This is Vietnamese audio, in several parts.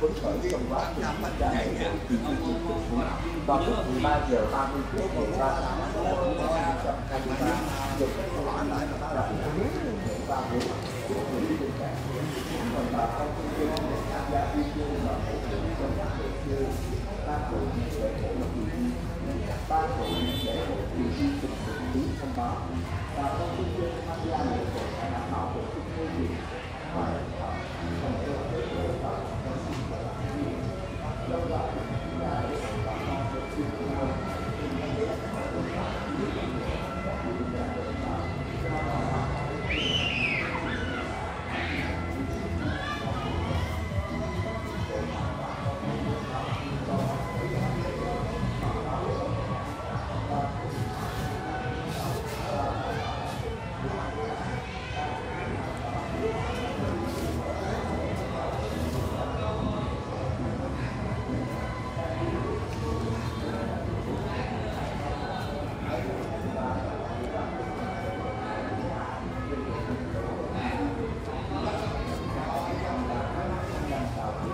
phấn khởi trong quá trình tham gia ngày hội kỳ thi trực tiếp vào lúc 13 giờ 30 phút ngày 3 tháng 6 năm 2023 được các câu hỏi lại là ta là những ba buổi của người trên cảng còn bà con công dân tham gia video và hỗ trợ trong các hội chơi. Ba buổi lễ hội kỳ thi ba buổi lễ hội kỳ thi trực tiếp thông báo bà con công dân tham gia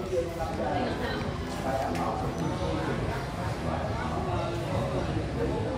Thank you.